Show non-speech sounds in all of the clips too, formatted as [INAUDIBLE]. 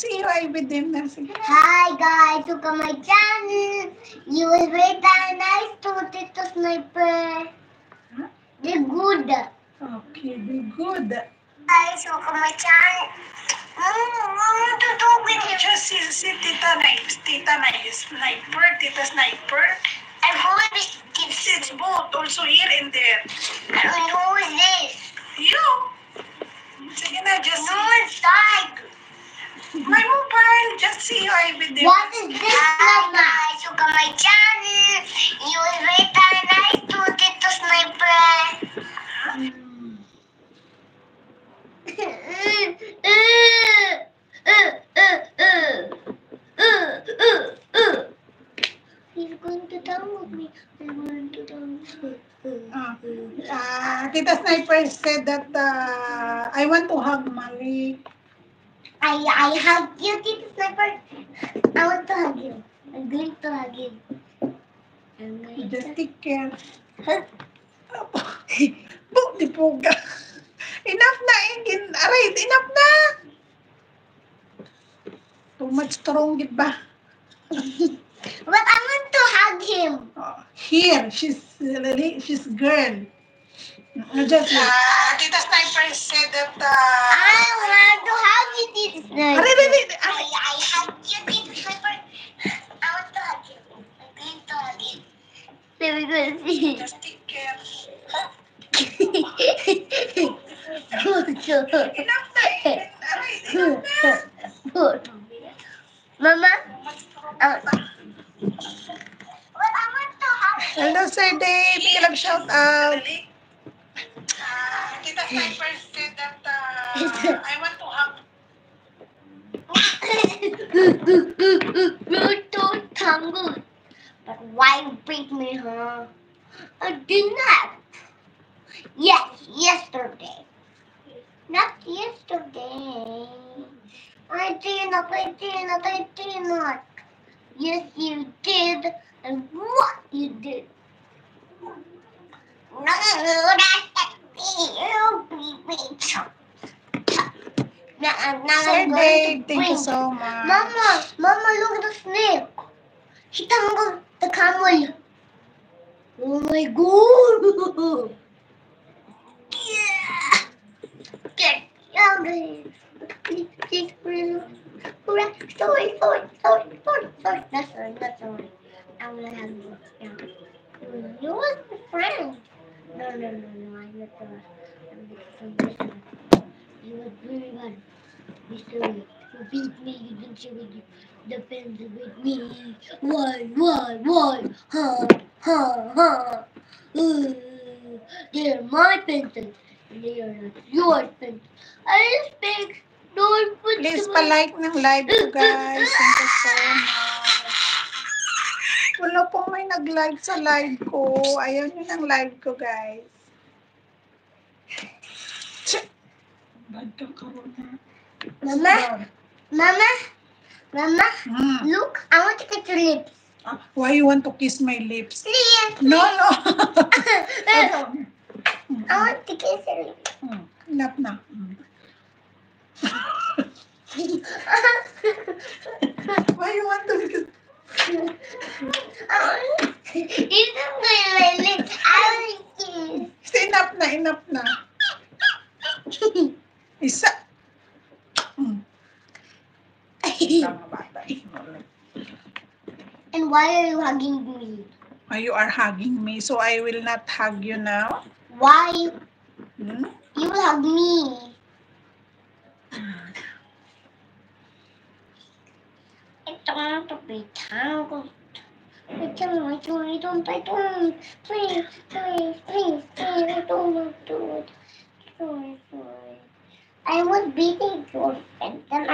Say hi with them na. Sige. Hi guys, welcome my channel. You will be very nice to Tito Sniper. Huh? The good. Okay, be good. Guys, welcome my channel. Mom, Mom, tutugin niyo. Just si, si Tita Knife, Tita Knife, Sniper, Tita Sniper. And who is this? It's both, also here and there. And who is this? You. Sige na, just No one's died. My mobile, just say hi with them. What is this, Hi guys, welcome my channel. You will very nice to Tito Sniper. He's going to download me. He's going to download me. Ah, ah, Tita Sniper said that uh, I want to hug Malik. I I hug you, Tito Sniper. I want to hug you. I'm going to hug you. I'm going Just to take care. hug. Bu, di puga. Enough na, Ingin. Aray, enough na. Too much strong, gid ba? [LAUGHS] But I want to hug him. Oh, here, she's really, she's girl. Uh, just, uh, Tita Sniper said that, I uh, want to hug you, Tito Sniper. Aray, aray, I, aray. I hug you, Tito I want to hug you. I'm going to hug you. Let me go see. Just take care. Good. Enough na, Ingin. Aray, enough na. Good. Mama, Too much strong. uh, but I want to hug you. Hello, Sir Dave. Kilag shout out. Uh, Tita Sniper said that uh, I want too tangled. But why break me, huh? I did not. Yes, yesterday. Not yesterday. I did not, I did not, I did not. Yes, you did. And what you did? No, that's you, baby. Now, now Sir I'm going Dave, thank you so much. Mama, Mama, look at the snake. He tangled the camel. Oh my god. [LAUGHS] Yeah. Get. Hurrah. Sorry, sorry, sorry, sorry, sorry. Not sorry, not sorry. I'm gonna have you. Yeah. You was my friend. No, no, no, no. I'm not the I'm the. You was very bad. Mr. You beat me, you didn't show you defended with me. Why, why, why? Huh, huh, huh. Uh, they're my pencils. They are not your pencils. I respect your Please pencils. palike ng live ko, [LAUGHS] guys. Thank you so much. Wala pong may nag-live sa live ko. Ayaw nyo ng live ko, guys. Bad ka karoon na. Mama, Mama, Mama, Hmm. look, I want to get your lips. Ah, Why you want to kiss my lips? Please. No, no. [LAUGHS] I want to kiss your lips. Hmm, Enough na. [LAUGHS] Why you want to kiss? To my lips. I want to kiss. Enough na, enough na. [LAUGHS] Isa. Hmm. Tama bata. and why are you hugging me? Ah, You are hugging me, so I will not hug you now. Why Hmm? you will hug me? I don't want to be tangled. I don't, I don't, I don't, I don't. Please, please, please, please, I don't want to do it. Sorry, sorry. I was beating your friend and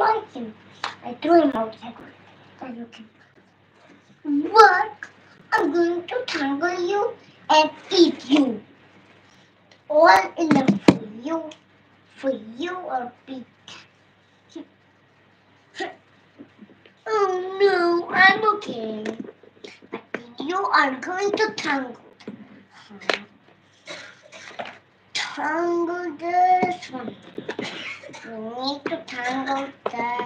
I don't like him. I threw him outside. Are you kidding? What? I'm going to tangle you and eat you. All in the for you, for you or beat. [LAUGHS] Oh no, I'm okay. But you are going to tangle. Tangle this one. You need to tangle that.